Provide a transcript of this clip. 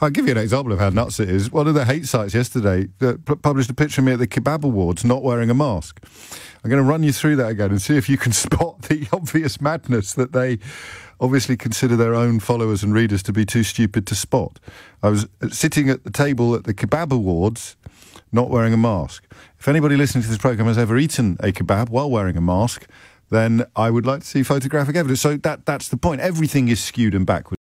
I'll give you an example of how nuts it is. One of the hate sites yesterday that published a picture of me at the Kebab Awards not wearing a mask. I'm going to run you through that again and see if you can spot the obvious madness that they obviously consider their own followers and readers to be too stupid to spot. I was uh, sitting at the table at the Kebab Awards not wearing a mask. If anybody listening to this program has ever eaten a kebab while wearing a mask, then I would like to see photographic evidence. So that that's the point. Everything is skewed and backwards.